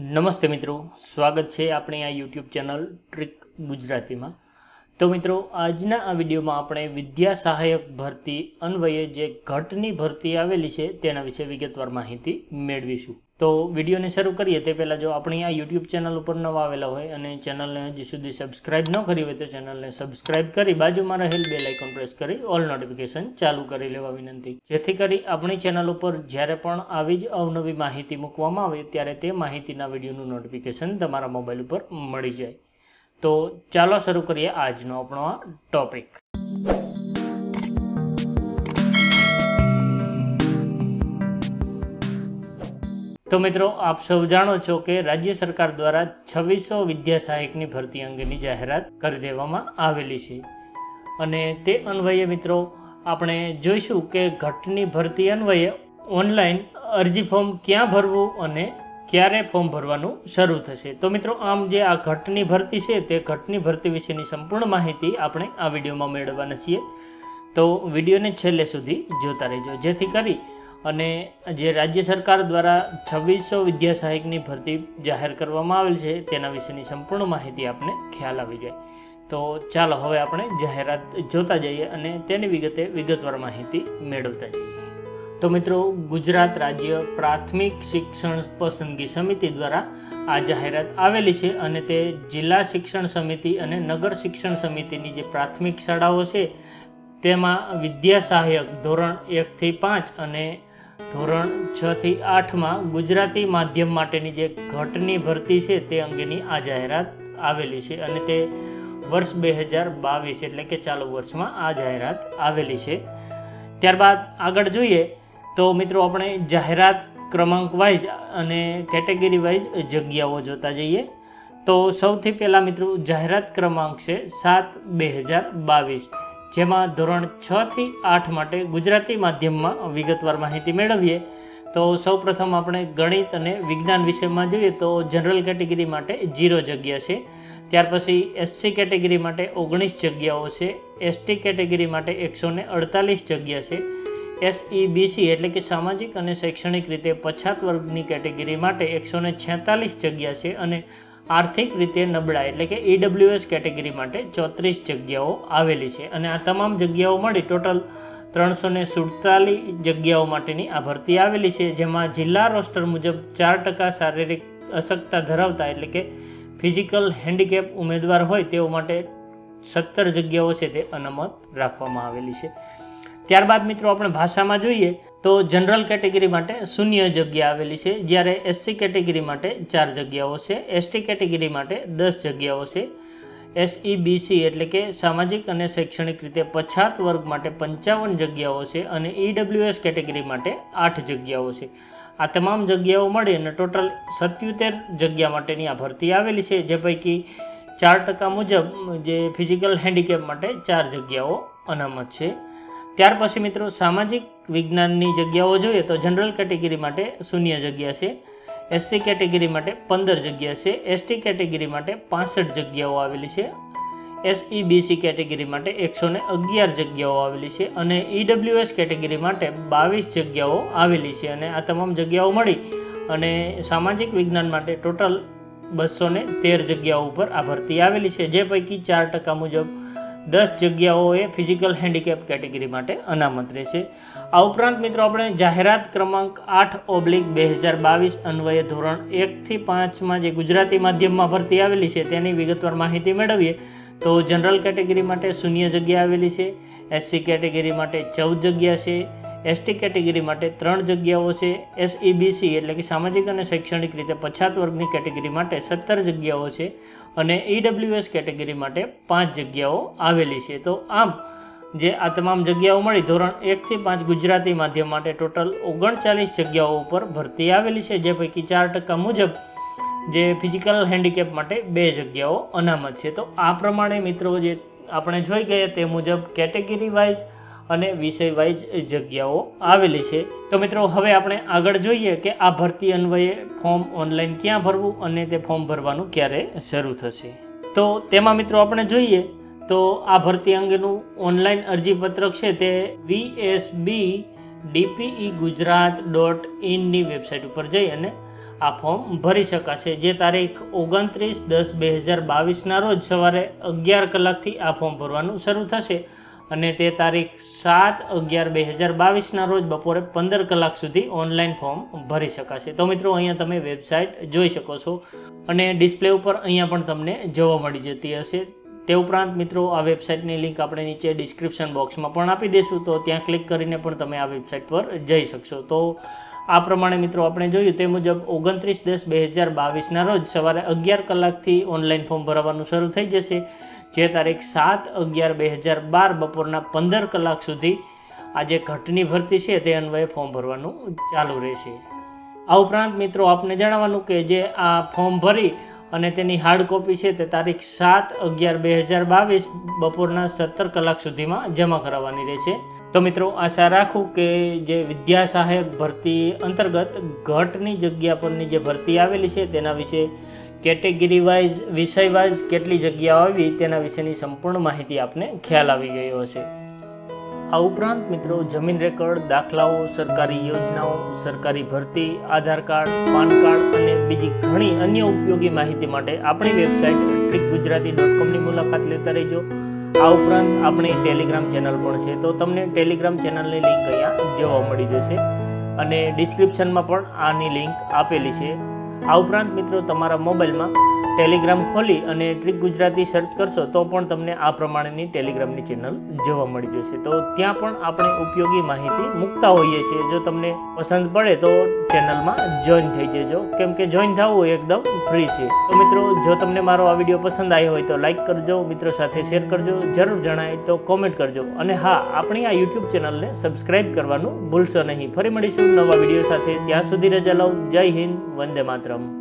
નમસ્તે મિત્રો. સ્વાગત છે આપણી આ યુટ્યુબ ચેનલ ટ્રીક ગુજરાતીમાં. તો મિત્રો, આજના આ વિડીયોમાં આપણે વિદ્યા સહાયક ભરતી અન્વયે જે ઘટની ભરતી આવેલી છે તેના વિશે વિગતવાર માહિતી મેળવીશું. તો વિડીયોને શરૂ કરીએ તે પહેલાં જો આપણી આ યુટ્યુબ ચેનલ ઉપર નવા આવેલા હોય અને ચેનલને હજી સુધી સબસ્ક્રાઇબ ન કરી હોય તો ચેનલને સબસ્ક્રાઇબ કરી બાજુમાં રહેલ બે લાઇકોન પ્રેસ કરી ઓલ નોટિફિકેશન ચાલુ કરી લેવા વિનંતી. જેથી કરી આપણી ચેનલ ઉપર જ્યારે પણ આવી જ અવનવી માહિતી મૂકવામાં આવે ત્યારે તે માહિતીના વિડીયોનું નોટિફિકેશન તમારા મોબાઈલ ઉપર મળી જાય. તો ચાલો શરૂ કરીએ આજનો આપણો આ ટોપિક તો મિત્રો, આપ સૌ જાણો છો કે રાજ્ય સરકાર દ્વારા છવ્વીસો વિદ્યા સહાયકની ભરતી અંગેની જાહેરાત કરી દેવામાં આવેલી છે. અને તે અન્વયે મિત્રો, આપણે જોઈશું કે ઘટની ભરતી અન્વયે ઓનલાઈન અરજી ફોર્મ ક્યાં ભરવું અને ક્યારે ફોર્મ ભરવાનું શરૂ થશે? તો મિત્રો, આમ જે આ ઘટની ભરતી છે, તે ઘટની ભરતી વિશેની સંપૂર્ણ માહિતી આપણે આ વિડીયોમાં મેળવવાના છીએ. તો વિડીયોને છેલ્લે સુધી જોતા રહેજો. જેથી કરી અને જે રાજ્ય સરકાર દ્વારા છવ્વીસો વિદ્યા સહાયકની ભરતી જાહેર કરવામાં આવેલ છે, તેના વિશેની સંપૂર્ણ માહિતી આપને ખ્યાલ આવી જાય. તો ચાલો, હવે આપણે જાહેરાત જોતા જઈએ અને તેની વિગતે વિગતવાર માહિતી મેળવતા જઈએ. તો મિત્રો, ગુજરાત રાજ્ય પ્રાથમિક શિક્ષણ પસંદગી સમિતિ દ્વારા આ જાહેરાત આવેલી છે અને તે જિલ્લા શિક્ષણ સમિતિ અને નગર શિક્ષણ સમિતિની જે પ્રાથમિક શાળાઓ છે, તેમાં વિદ્યા સહાયક ધોરણ એકથી પાંચ અને ધોરણ છ થી આઠમાં ગુજરાતી માધ્યમ માટેની જે ઘટની ભરતી છે, તે અંગેની આ જાહેરાત આવેલી છે અને તે વર્ષ બે હજાર બાવીસ એટલે કે ચાલુ વર્ષમાં આ જાહેરાત આવેલી છે. ત્યારબાદ આગળ જોઈએ તો મિત્રો, આપણે જાહેરાત ક્રમાંક વાઇઝ અને કેટેગરી વાઇઝ જગ્યાઓ જોતા જઈએ. તો સૌથી પહેલાં મિત્રો, જાહેરાત ક્રમાંક છે સાત બે હજાર બાવીસ, જેમાં ધોરણ છ થી આઠ માટે ગુજરાતી માધ્યમમાં વિગતવાર માહિતી મેળવીએ. તો સૌપ્રથમ આપણે ગણિત અને વિજ્ઞાન વિષયમાં જોઈએ તો જનરલ કેટેગરી માટે જીરો જગ્યા છે. ત્યાર પછી એસસી કેટેગરી માટે ઓગણીસ જગ્યાઓ છે. એસટી કેટેગરી માટે એકસો ને અડતાલીસ જગ્યા છે. એસઈબીસી એટલે કે સામાજિક અને શૈક્ષણિક રીતે પછાત વર્ગની કેટેગરી માટે એકસો ને છેતાલીસ જગ્યા છે અને આર્થિક રીતે નબળા એટલે કે ઈડબ્લ્યુએસ કેટેગરી માટે ચોત્રીસ જગ્યાઓ આવેલી છે. અને આ તમામ જગ્યાઓ મળી ટોટલ ત્રણસો ને સુડતાલીસ જગ્યાઓ માટેની આ ભરતી આવેલી છે, જેમાં જિલ્લા રોસ્ટર મુજબ ચાર ટકા શારીરિક અશક્તા ધરાવતા એટલે કે ફિઝિકલ હેન્ડીકેપ ઉમેદવાર હોય તેઓ માટે સત્તર જગ્યાઓ છે તે અનામત રાખવામાં આવેલી છે. ત્યારબાદ મિત્રો આપણે ભાષામાં જોઈએ તો જનરલ કેટેગરી માટે શૂન્ય જગ્યા આવેલી છે, જ્યારે એસસી કેટેગરી માટે ચાર જગ્યાઓ છે એસટી કેટેગરી માટે દસ જગ્યાઓ છે. એસઈબીસી એટલે કે સામાજિક અને શૈક્ષણિક રીતે પછાત વર્ગ માટે પંચાવન જગ્યાઓ છે અને ઈડબ્લ્યુએસ કેટેગરી માટે આઠ જગ્યાઓ છે. આ તમામ જગ્યાઓ મળી અને ટોટલ સત્યોતેર જગ્યા માટેની આ ભરતી આવેલી છે, જે પૈકી ચાર ટકા મુજબ જે ફિઝિકલ હેન્ડીકેપ માટે ચાર જગ્યાઓ અનામત છે. ત્યાર પછી મિત્રો, સામાજિક વિજ્ઞાનની જગ્યાઓ જોઈએ તો જનરલ કેટેગરી માટે શૂન્ય જગ્યા છે. એસસી કેટેગરી માટે પંદર જગ્યા છે. એસટી કેટેગરી માટે પાસઠ જગ્યાઓ આવેલી છે. એસઈબીસી કેટેગરી માટે એકસો ને અગિયાર જગ્યાઓ આવેલી છે અને ઈડબ્લ્યુએસ કેટેગરી માટે બાવીસ જગ્યાઓ આવેલી છે અને આ તમામ જગ્યાઓ મળી અને સામાજિક વિજ્ઞાન માટે ટોટલ બસો તેર જગ્યાઓ ઉપર આ ભરતી આવેલી છે. જે પૈકી ચાર ટકા મુજબ દસ જગ્યાઓ એ ફિઝિકલ હેન્ડીકેપ કેટેગરી માટે અનામત રહેશે. આ ઉપરાંત મિત્રો આપણે જાહેરાત ક્રમાંક આઠ ઓબ્લિક બે હજાર બાવીસ અન્વયે ધોરણ એકથી પાંચમાં જે ગુજરાતી માધ્યમમાં ભરતી આવેલી છે તેની વિગતવાર માહિતી મેળવીએ તો જનરલ કેટેગરી માટે શૂન્ય જગ્યા આવેલી છે, એસસી કેટેગરી માટે ચૌદ જગ્યા છે એસટી કેટેગરી માટે ત્રણ જગ્યાઓ છે. એસઈબીસી એટલે કે સામાજિક અને શૈક્ષણિક રીતે પછાત વર્ગની કેટેગરી માટે સત્તર જગ્યાઓ છે અને ઈડબ્લ્યુએસ કેટેગરી માટે પાંચ જગ્યાઓ આવેલી છે. તો આમ જે આ તમામ જગ્યાઓ મળી, ધોરણ એકથી પાંચ ગુજરાતી માધ્યમ માટે ટોટલ ઓગણચાલીસ જગ્યાઓ ઉપર ભરતી આવેલી છે, જે પૈકી ચાર ટકા મુજબ જે ફિઝિકલ હેન્ડીકેપ માટે બે જગ્યાઓ અનામત છે. તો આ પ્રમાણે મિત્રો જે આપણે જોઈ ગયા તે મુજબ કેટેગરી વાઇઝ અને વિષય વાઇઝ જગ્યાઓ આવેલી છે. તો મિત્રો, હવે આપણે આગળ જોઈએ કે આ ભરતી અન્વયે ફોર્મ ઓનલાઈન ક્યાં ભરવું અને તે ફોર્મ ભરવાનું ક્યારે શરૂ થશે. તો તેમાં મિત્રો, આપણે જોઈએ તો આ ભરતી અંગેનું ઓનલાઈન અરજીપત્રક છે તે વીએસબી ડીપીઈ ગુજરાત ડોટ ઇનની વેબસાઇટ ઉપર જઈ અને આ ફોર્મ ભરી શકાશે. જે તારીખ ઓગણત્રીસ દસ બે હજાર બાવીસના રોજ સવારે અગિયાર કલાકથી આ ફોર્મ ભરવાનું શરૂ થશે. અને તે તારીખ સાત અગિયાર બે હજાર બાવીસના રોજ બપોરે પંદર કલાક સુધી ઓનલાઈન ફોર્મ ભરી શકાશે. તો મિત્રો, અહીંયા તમે વેબસાઇટ જોઈ શકો છો અને ડિસ્પ્લે ઉપર અહીંયા પણ તમને જોવા મળી જતી હશે. તે ઉપરાંત મિત્રો, આ વેબસાઇટની લિંક આપણે નીચે ડિસ્ક્રિપ્શન બોક્સમાં પણ આપી દઈશું. તો ત્યાં ક્લિક કરીને પણ તમે આ વેબસાઇટ પર જઈ શકશો. તો આ પ્રમાણે મિત્રો, આપણે જોયું તે મુજબ ઓગણત્રીસ દસ બે હજાર બાવીસના રોજ સવારે અગિયાર કલાકથી ઓનલાઈન ફોર્મ ભરવાનું શરૂ થઈ જશે. જે તારીખ સાત અગિયાર બે હજાર બાર બપોરના પંદર કલાક સુધી આ જે ઘટની ભરતી છે તે અન્વયે ફોર્મ ભરવાનું ચાલુ રહેશે. આ ઉપરાંત મિત્રો, આપને જણાવવાનું કે જે આ ફોર્મ ભરી અને તેની હાર્ડ કોપી છે તે તારીખ સાત અગિયાર બે હજાર બાવીસ બપોરના સત્તર કલાક સુધીમાં જમા કરાવવાની રહેશે. તો મિત્રો, આશા રાખું કે જે વિદ્યા સહાયક ભરતી અંતર્ગત ઘટની જગ્યા પરની જે ભરતી આવેલી છે તેના વિશે કેટેગરી વાઇઝ વિષય વાઇઝ કેટલી જગ્યાઓ આવી તેના વિશેની સંપૂર્ણ માહિતી આપને ખ્યાલ આવી ગયો હશે. આ ઉપરાંત મિત્રો જમીન રેકર્ડ, દાખલાઓ, સરકારી યોજનાઓ, સરકારી ભરતી, આધાર કાર્ડ, પાન કાર્ડ અને બીજી ઘણી અન્ય ઉપયોગી માહિતી માટે આપણી વેબસાઇટ ટ્રીક ગુજરાતી ડોટ કોમની મુલાકાત લેતા રહેજો. આ ઉપરાંત આપણી ટેલિગ્રામ ચેનલ પણ છે, તો તમને ટેલિગ્રામ ચેનલની લિંક અહીંયા જોવા મળી જશે અને ડિસ્ક્રિપ્શનમાં પણ આની લિંક આપેલી છે. આ ઉપરાંત મિત્રો તમારા મોબાઈલમાં ટેલિગ્રામ ખોલી અને ટ્રીક ગુજરાતી સર્ચ કરશો, તો પણ તમને આ પ્રમાણેની ટેલિગ્રામની ચેનલ જોવા મળી જશે. તો ત્યાં પણ આપણે ઉપયોગી માહિતી મૂકતા હોઈએ છીએ. જો તમને પસંદ પડે તો ચેનલમાં જોઈન થઈ જજો. કેમ કે જોઈન થવું એકદમ ફ્રી છે. તો મિત્રો, જો તમને મારો આ વીડિયો પસંદ આવ્યો હોય તો લાઈક કરજો, મિત્રો સાથે શેર કરજો, જરૂર જણાય તો કોમેન્ટ કરજો. અને હા, આપણી આ યુટ્યુબ ચેનલને સબસ્ક્રાઈબ કરવાનું ભૂલશો નહીં. ફરી મળીશું નવા વીડિયો સાથે. ત્યાં સુધી રજા લઉં. જય હિન્દ, વંદે માતરમ.